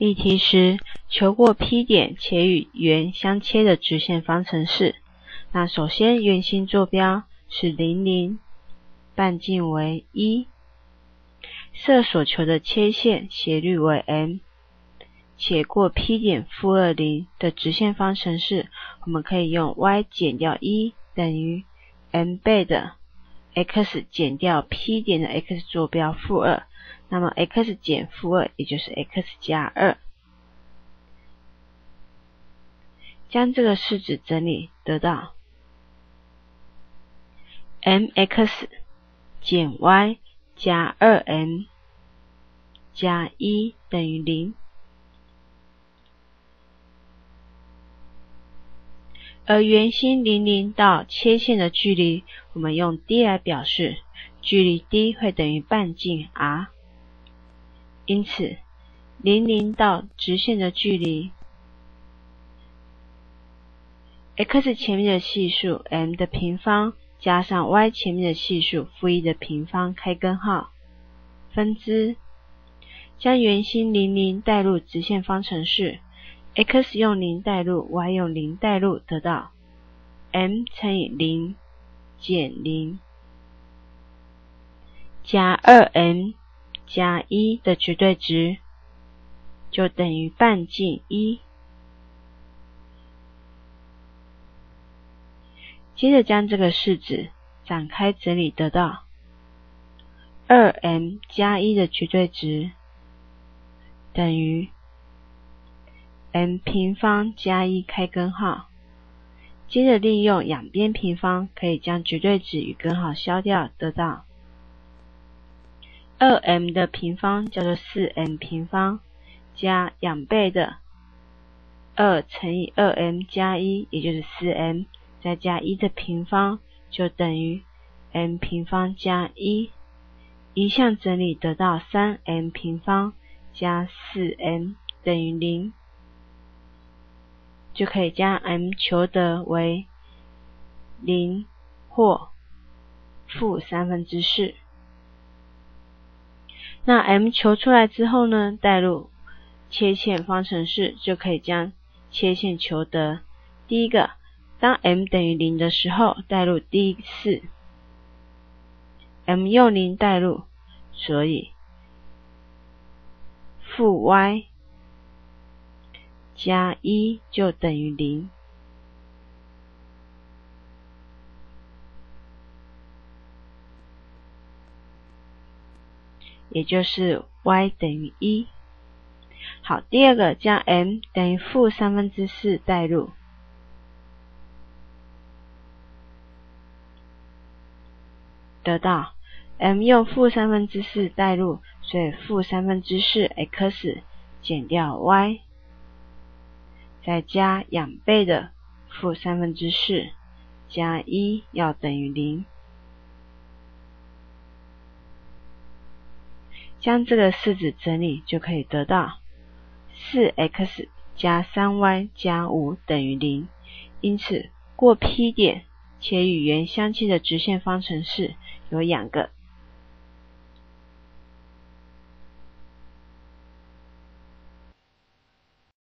例题时，求过 P 点且与圆相切的直线方程式。那首先，圆心坐标是零零，半径为一，设所求的切线斜率为 m，且过 P 点负二零的直线方程式，我们可以用 y 减掉一等于 m 倍的 x 减掉 P 点的 x 坐标负二。那么 x 减负二，也就是 x 加二，将这个式子整理得到 mx 减 y 加二 m 加一等于零，而圆心零零到切线的距离，我们用 d 来表示，距离 d 会等于半径 r。因此，零零到直线的距离，x 前面的系数 m 的平方加上 y 前面的系数负一的平方开根号分之，将圆心零零代入直线方程式，x 用零代入，y 用零代入，得到 m 乘以零减零加二 m。加一的绝对值就等于半径一。接着将这个式子展开整理，得到二 m 加一的绝对值等于 m 平方加一开根号。接着利用两边平方，可以将绝对值与根号消掉，得到。二 m 的平方叫做四 m 平方加两倍的二乘以二 m 加一，也就是四 m，再加一的平方就等于 m 平方加一。一项整理得到三 m 平方加四 m 等于零，就可以将 m 求得为零或负三分之四。那 m 求出来之后呢，代入切线方程式就可以将切线求得。第一个，当 m 等于零的时候，代入第四 m 用零代入，所以负 y 加一就等于零。也就是 y 等于一。好，第二个将 m 等于负三分之四代入，得到 m 用负三分之四代入，所以负三分之四 x 减掉 y，再加两倍的负三分之四加一要等于零。将这个式子整理，就可以得到四 x 加三 y 加五等于零。因此，过 P 点且与圆相切的直线方程式有两个。